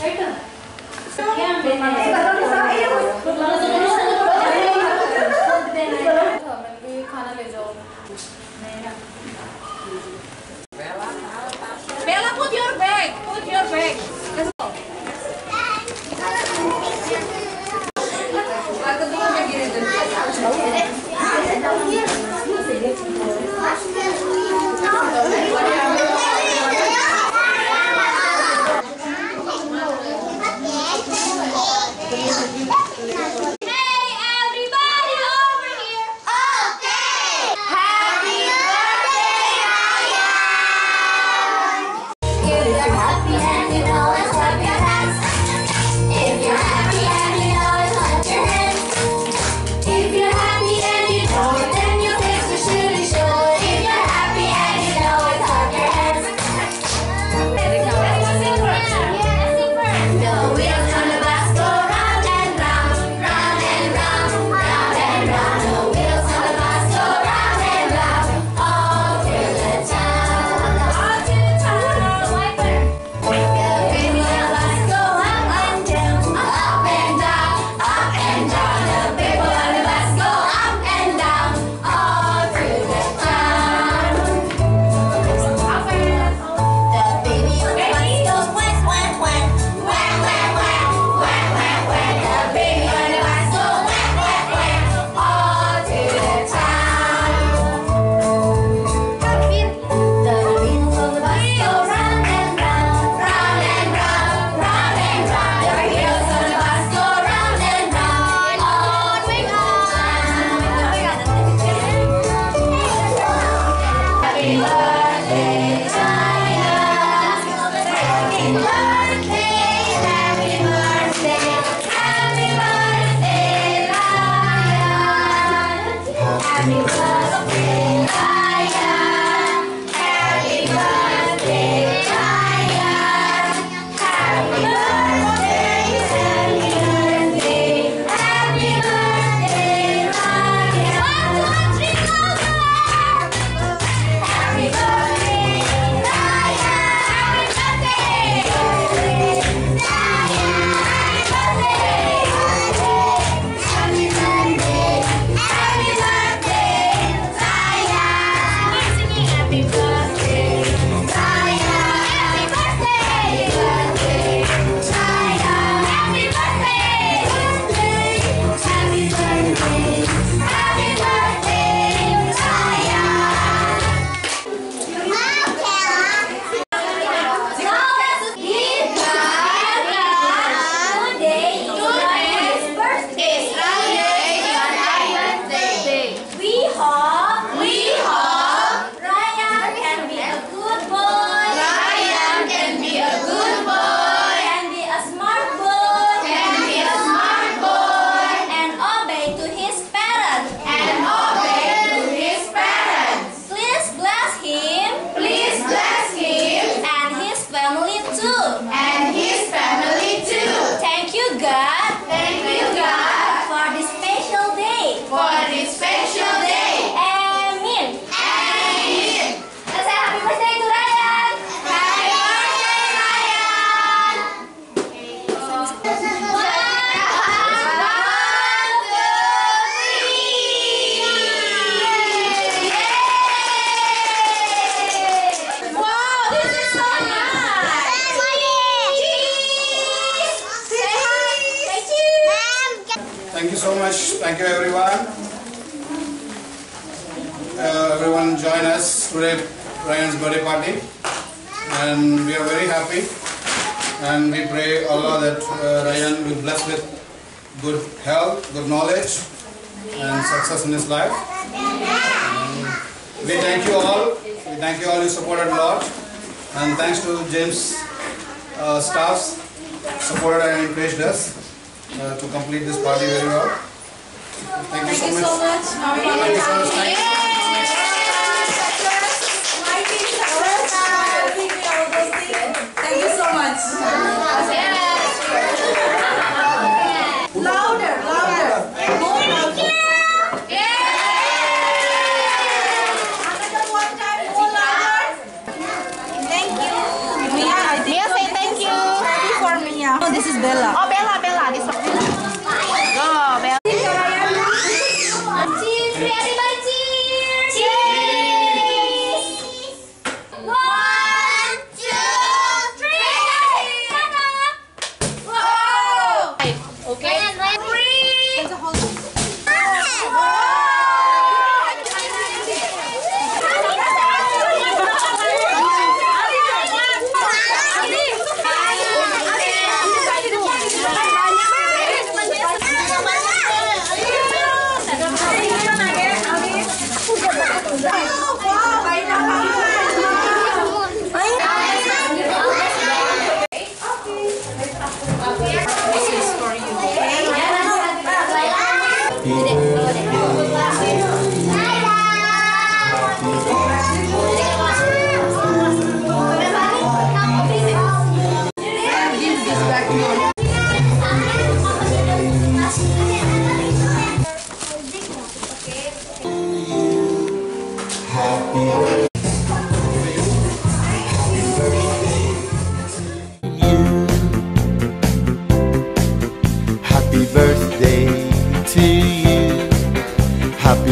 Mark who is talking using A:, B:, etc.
A: Right? Yeah, Thank you
B: everyone. Uh, everyone join us today, Rayyan's birthday party. And we are very happy. And we pray Allah that uh, Ryan will be blessed with good health, good knowledge, and success in his life. And we thank you all. We thank you all. You supported a lot. And thanks to James uh, staffs supported and encouraged us uh, to complete this party very well. Thank,
C: Thank you so much.
B: Thank you so much. Thank you
C: so much. Bella.
D: Oh, this is Bella.
E: Oh,